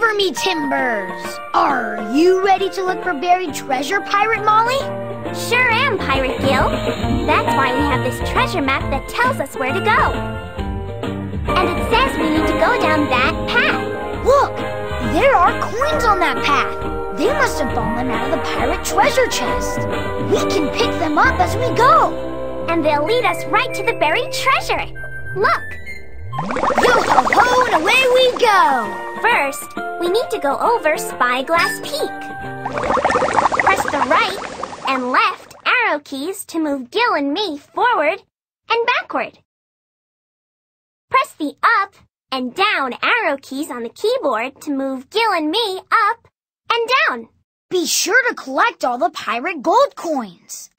Shiver me timbers! Are you ready to look for buried treasure, Pirate Molly? Sure am, Pirate Gil. That's why we have this treasure map that tells us where to go. And it says we need to go down that path. Look! There are coins on that path. They must have fallen out of the pirate treasure chest. We can pick them up as we go. And they'll lead us right to the buried treasure. Look, Yo ho ho and away we go! first, we need to go over Spyglass Peak. Press the right and left arrow keys to move Gil and me forward and backward. Press the up and down arrow keys on the keyboard to move Gil and me up and down. Be sure to collect all the pirate gold coins.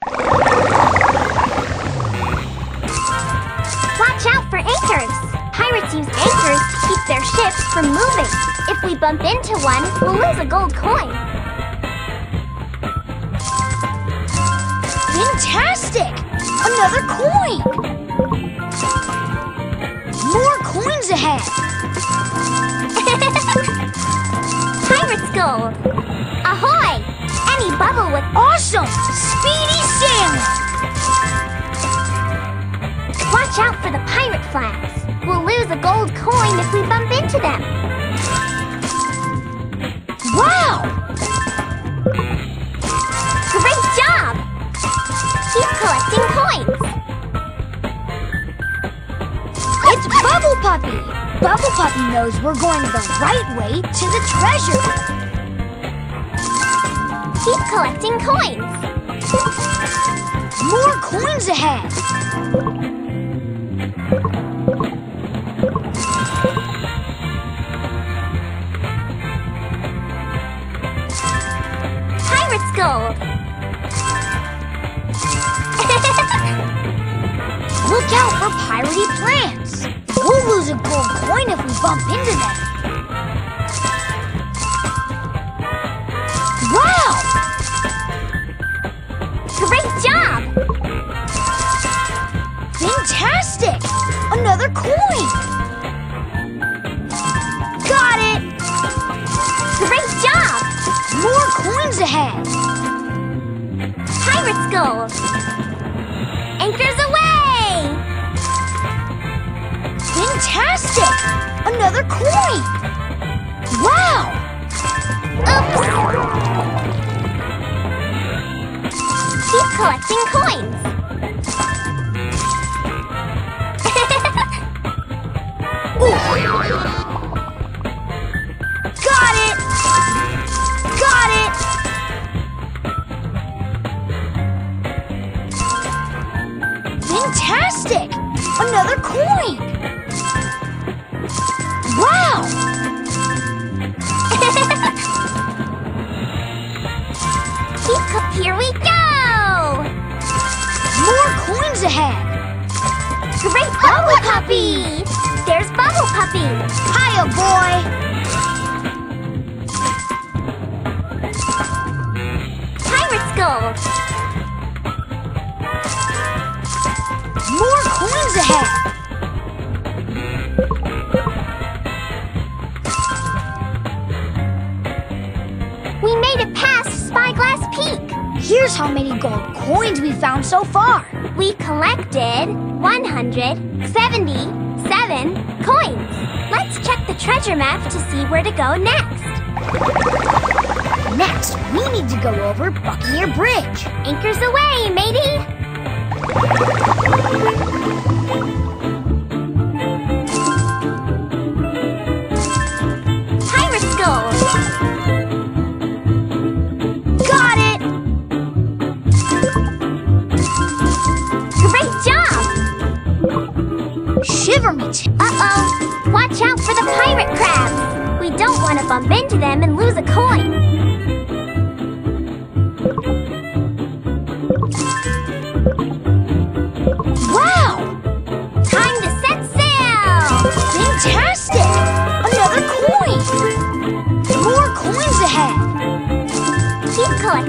Watch out for anchors! Pirates use anchors to keep their ships from moving. If we bump into one, we'll lose a gold coin. Fantastic! Another coin! More coins ahead! Pirates gold! Ahoy! Any bubble with Awesome! Speedy sailing! Watch out for the pirate flags. We'll lose a gold coin if we bump into them. Wow! Great job! Keep collecting coins. It's Bubble Puppy! Bubble Puppy knows we're going the right way to the treasure. Keep collecting coins. More coins ahead! Gold. Look out for piratey plants! We'll lose a gold Pirates. Anchors away! Fantastic! Another coin! Wow! Oops! Keep collecting coins. Got More coins ahead! We made it past Spyglass Peak! Here's how many gold coins we found so far. We collected 177 coins. Let's check the treasure map to see where to go next. Next, we need to go over Buccaneer Bridge. Anchors away, matey! Gold! Got it! Great job! Shiver me Uh-oh! Watch out for the pirate crabs! We don't want to bump into them and lose a coin.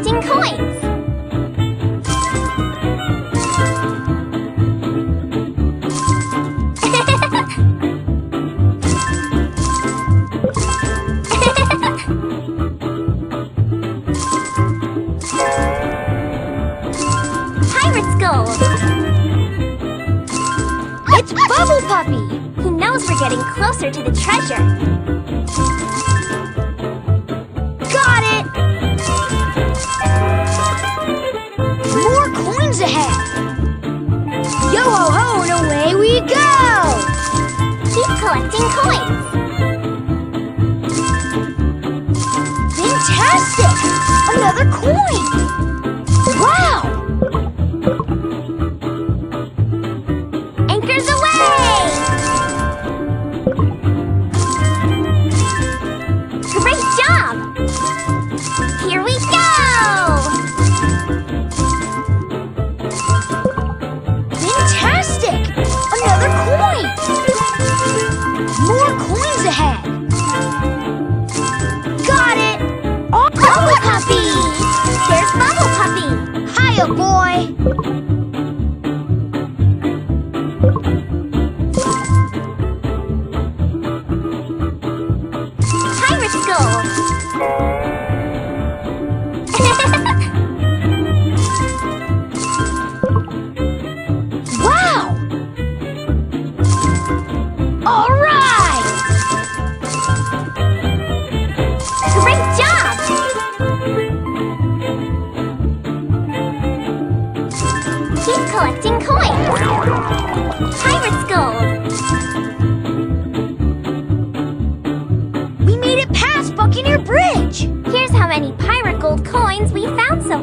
collecting coins. Pirate's gold! It's Bubble Puppy! He knows we're getting closer to the treasure. Ahead! Yo ho ho and away we go! Keep collecting coins. Fantastic! Another coin! Wow! Anchors away! Great job! Here we boy!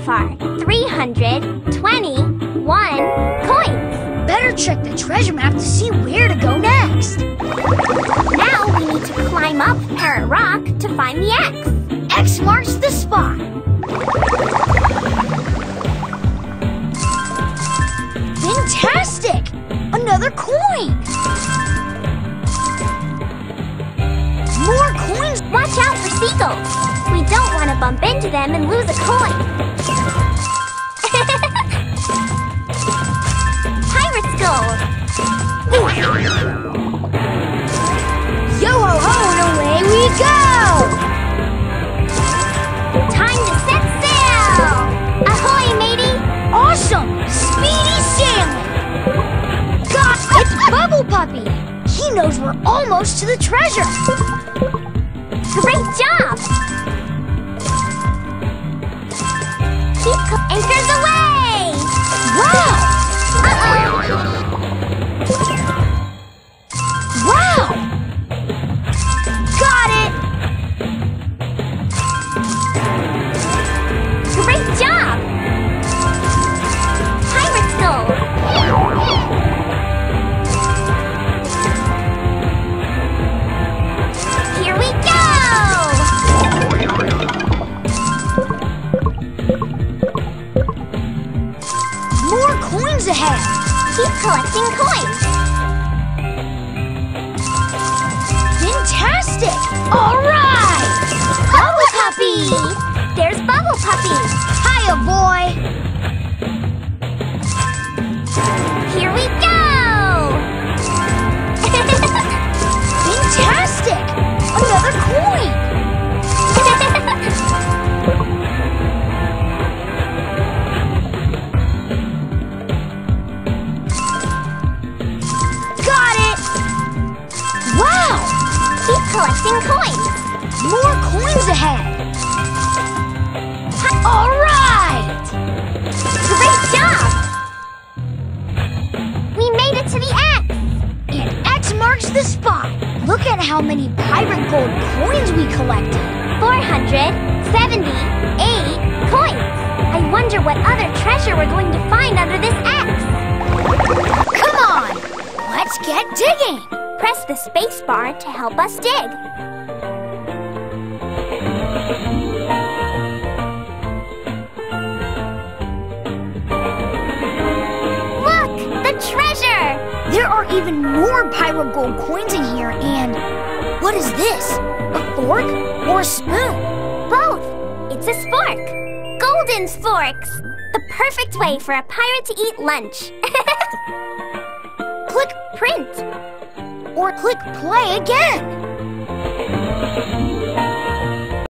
Far. 321 coins. Better check the treasure map to see where to go next. Now we need to climb up Parrot Rock to find the X. X marks the spot. Fantastic! Another coin! More coins! Watch out for seagulls. We don't want to bump into them and lose a coin. Go! Time to set sail! Ahoy, matey! Awesome! Speedy sailing! God, it's Bubble Puppy! He knows we're almost to the treasure! Great job! Keep anchors away! Collecting coins. Fantastic! All right! Bubble Puppy! There's Bubble Puppy! Hiya, boy! At how many pirate gold coins we collected. 478 coins. I wonder what other treasure we're going to find under this X. Come on! Let's get digging! Press the space bar to help us dig. Look! The treasure! There are even more pirate gold coins in here, what is this? A fork or a spoon? Both! It's a spork! Golden sporks! The perfect way for a pirate to eat lunch. Click Print! or click play again.